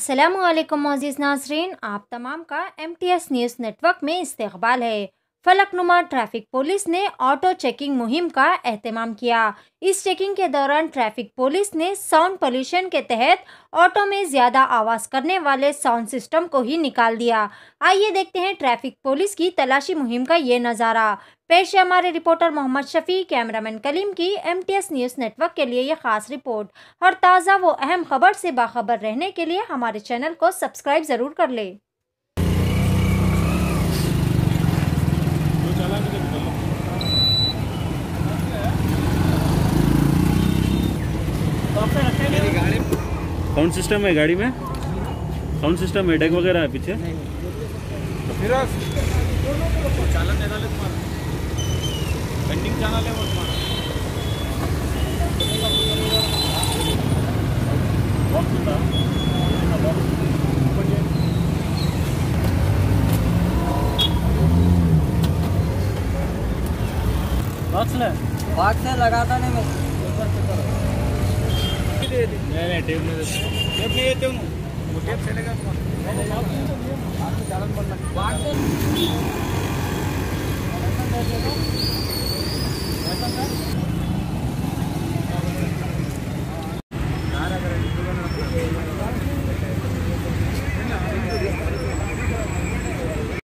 Aslam Moz नाजरीन आप तमाम का M T S news network में इस्तबाल है। फलकनुमा ट्रैफ़िक पुलिस ने ऑटो चेकिंग मुहिम का अहतमाम किया। इस चेकिंग के दौरान ट्रैफ़िक पुलिस ने साउंड पोल्यूशन के तहत ऑटो में ज़्यादा आवाज़ करने वाले साउंड सिस्टम को ही निकाल दिया। आइए देखते हैं ट्रैफ़िक पुलिस की तलाशी मुहिम का ये नज़ारा। पेश है हमारे रिपोर्टर मोहम्मद शफी, कैमरामैन कलीम की M T S news network के लिए ये खास रिपोर्ट। और ताज़ा व अहम खबर से बाखबर रहने के लिए हमारे चैनल को सब्सक्राइब ज़रूर कर ले। साउंड सिस्टम है गाड़ी में? साउंड सिस्टम है? डेक वगैरह है पीछे? चालन निघाले तुम्हाला पेंडिंग चॅनल आहे मग तुम्हाला बाग से लगाता नहीं मैं। नाही नहीं टेप नहीं देते टेप नाही येते मग टेप चलेगा